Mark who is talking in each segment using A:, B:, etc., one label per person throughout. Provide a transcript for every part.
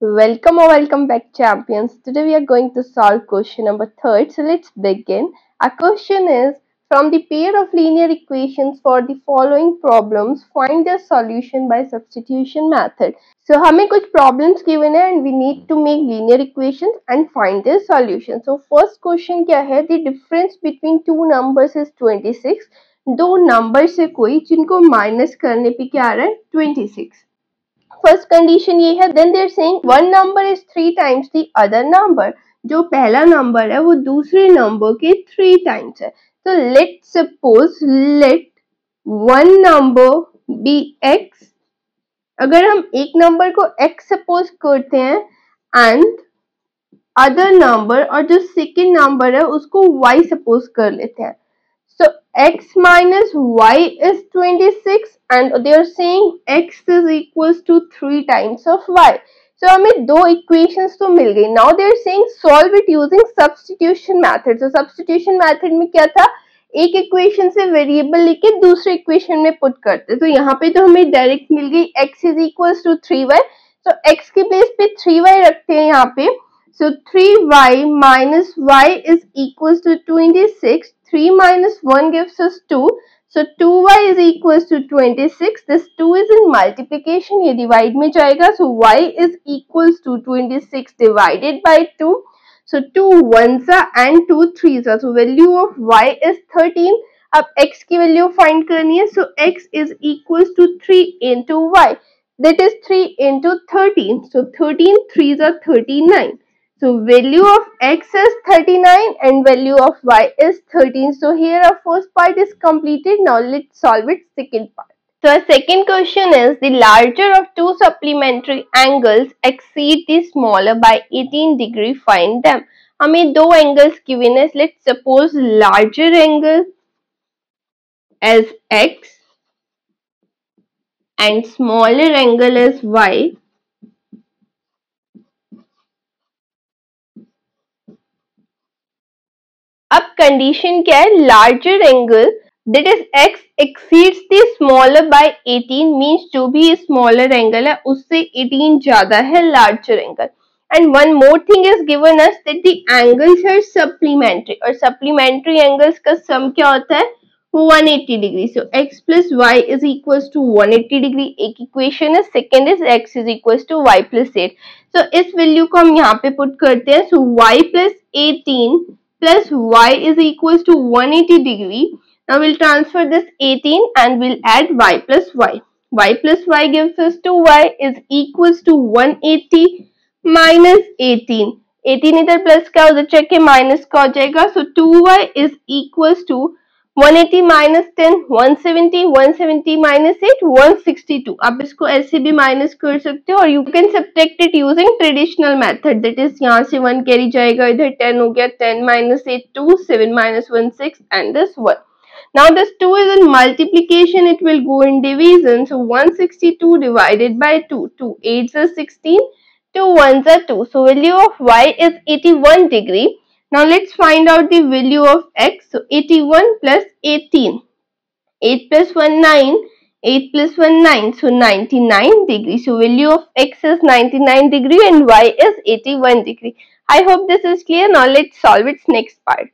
A: Welcome or welcome back champions. Today we are going to solve question number third. So let's begin. Our question is from the pair of linear equations for the following problems find their solution by substitution method. So हमें कुछ problems given है and we need to make linear equations and find their solution. So first question क्या है the difference between two numbers is 26. दो number से कोई जिनको minus करने पे क्या आ रहा है 26 फ़र्स्ट कंडीशन ये है then they're saying one number is three times the other number जो पहला नंबर है, वो दूसरे नंबर के थ्री टाइम्स है। तो let suppose let one number be x अगर हम एक नंबर को एक्स सपोज़ करते हैं एंड अदर नंबर और जो सेकेंड नंबर है, उसको वाई सपोज़ कर लेते हैं। X minus y is 26 and they are saying x is equals to 3 times of y. So हमें दो equations तो मिल गई. Now they are saying solve it using substitution method. So substitution method में क्या था एक इक्वेशन से वेरिएबल लेके दूसरे इक्वेशन में पुट करते तो यहाँ पे तो हमें डायरेक्ट मिल गई x is equal to three y तो x के बेस पे थ्री वाई रखते हैं यहाँ पे so three Y minus Y is equal to twenty six 3 minus 1 gives us 2. So 2y is equals to 26. This 2 is in multiplication. ये divide में जाएगा. So y is equals to 26 divided by 2. So 2 ones are and 2 threes are. So value of y is 13. अब x की value find करनी है. So x is equals to 3 into y. That is 3 into 13. So 13 threes are 39. So value of x is 39 and value of y is 13. So here our first part is completed. Now let's solve it second part. So our second question is the larger of two supplementary angles exceed the smaller by 18 degree find them. हमें दो angles given है. Let's suppose larger angle as x and smaller angle as y condition क्या है? Larger angle that is x exceeds the smaller by 18 means जो भी smaller angle है, उससे 18 ज़्यादा है larger angle and one more thing is given us that the angles are supplementary और supplementary angles का सम क्या होता है? 180 degree so x plus y is equal to 180 degree एक इक्वेशन है second is x is equal to y plus eight so इस value को हम यहाँ पे पुट करते हैं. So y plus eighteen plus y is equals to 180 degree. Now we'll transfer this 18 and we'll add y plus y. y plus y gives us 2y is equals to 180 minus 18. 18 इधर plus का उधर check के minus का हो जाएगा सो 2y is equals to 180 minus ten 170 170 minus eight 162 आप इसको ऐसे भी माइनस कर सकते हो और you can subtract it using traditional method that is यहाँ से वन कैरी जाएगा इधर टेन हो गया ten minus eight two seven minus one six and this one Now this 2 is in multiplication, it will go in division. So 162 divided by 2. 2 8s are 16, 2 1s are 2. So value of y is 81 degree. Now let's find out the value of x. So 81 plus 18. 8 plus 1 9. 8 plus 1 9. So 99 degree. So value of x is 99 degree and y is 81 degree. I hope this is clear. Now let's solve its next part.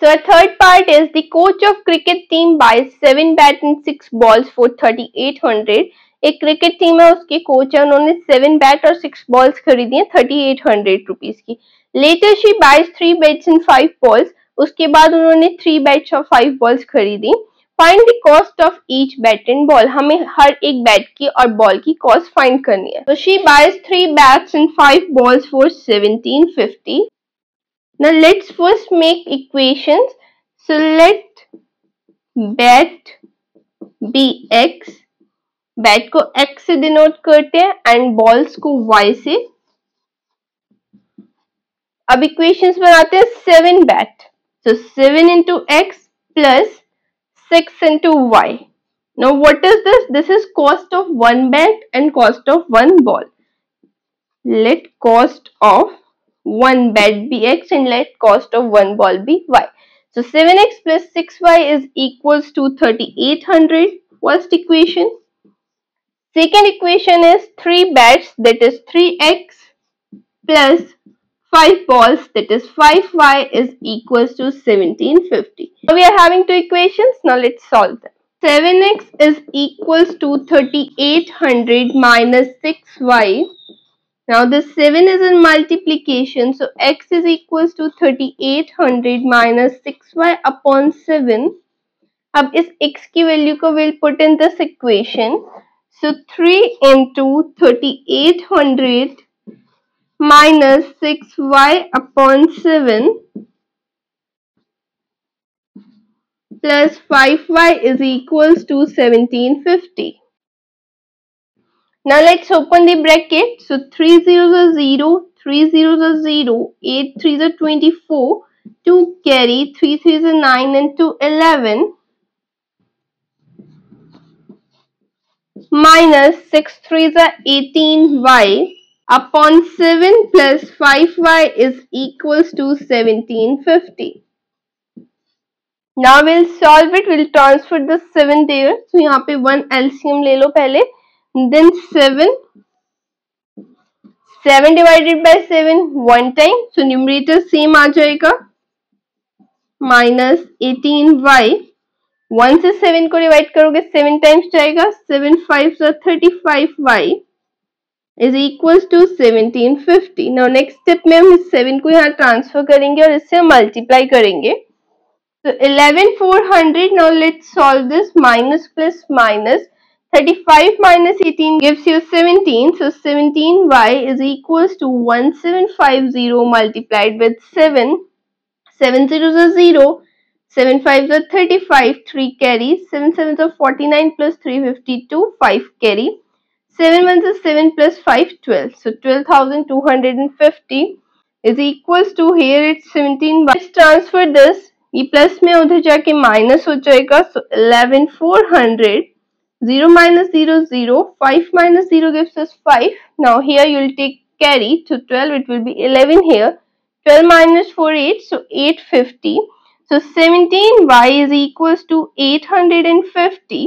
A: So a third part is the coach of cricket team buys 7 bat and 6 balls for 3800. एक cricket team है, उसके coach है, उन्होंने seven bat और six balls खरीदी है thirty eight hundred rupees की। Later she buys three bats in five balls उसके बाद उन्होंने थ्री बैट्स और फाइव बॉल्स खरीदी। Find the cost of each bat and ball हमें हर एक बैट की और बॉल की कॉस्ट फाइंड करनी है। तो she buys three bats and five balls for seventeen fifty Now, let's first make equations. So, let bet be Bet को x से डिनोट करते हैं एंड बॉल्स को y से। अब इक्वेशंस बनाते हैं seven bat so seven into x plus six into y no what is this this is cost of one bat and cost of one ball let cost of one bet be x and let cost of one ball be y. So 7x plus 6y is equals to 3800 first equation. Second equation is 3 bats that is 3x plus 5 balls that is 5y is equals to 1750. So we are having two equations. Now let's solve them. 7x is equals to 3800 minus 6y. Now the 7 is in multiplication. So x is equals to 3800 minus 6y upon 7. अब इस x की value को will put in this equation so 3 into 3800 minus 6y upon 7 plus 5y is equals to 1750. Now let's open the bracket. So 3 zeros are 0, 3 zeros are 0, 8 3s are 24, 2 carry, 3 3s are 9 and 2 11 minus 6 3s are 18y upon 7 plus 5y is equals to 1750. Now we'll solve it. We'll transfer the 7 there. So यहाँ पे 1 LCM ले लो पहले. Then 7. 7 divided by 7 one time. So numerator same आ जाएगा. Minus 18y. One से seven को divide करोगे, seven times जाएगा, seven five thirty five y is equal to seventeen fifty now next step में हम सेवन को यहाँ ट्रांसफ़र करेंगे और इससे मल्टीप्लाई करेंगे। तो eleven four hundred no let solve this minus plus minus thirty five minus eighteen gives you seventeen so seventeen y is equal to one seven five zero multiplied with seven seven zero zero 7 5s are 35 3 carries 7 7s are 49 plus 352 5 carry 7 ones is 7 plus 5, 12. So 12,250 is equals to here it's 17. Let's transfer this. ये plus में उधर जाके minus हो जाएगा so eleven four hundred zero minus zero zero five minus zero gives us five now here you'll take carry to 12 it will be 11 here 12 minus 4 8 so 850 so 17 y is equals to 850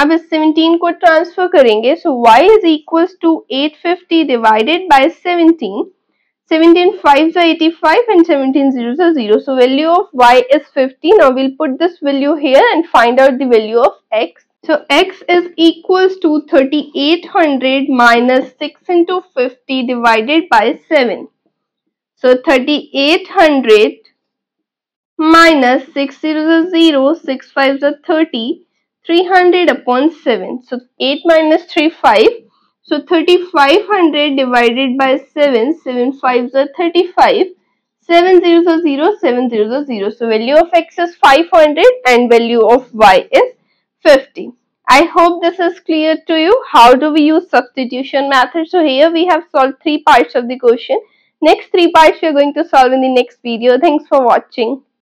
A: अब इस 17 को transfer करेंगे सो y is equal to 850 divided by 17 17 5s are 85 and 17 zeros are 0 so value of y is 50 now we'll put this value here and find out the value of x so x is equals to 3800 minus 6 into 50 divided by 7 so 3800 minus 6 zeros are 0 6 5s are 30 300 upon 7. So 8 minus 3, 5. So 3500 divided by 7. 7 5s are 35. 7 zeros are 0, 7 zeros are 0. So value of x is 500 and value of y is 50. I hope this is clear to you. How do we use substitution method? So here we have solved three parts of the question. Next three parts we are going to solve in the next video. Thanks for watching.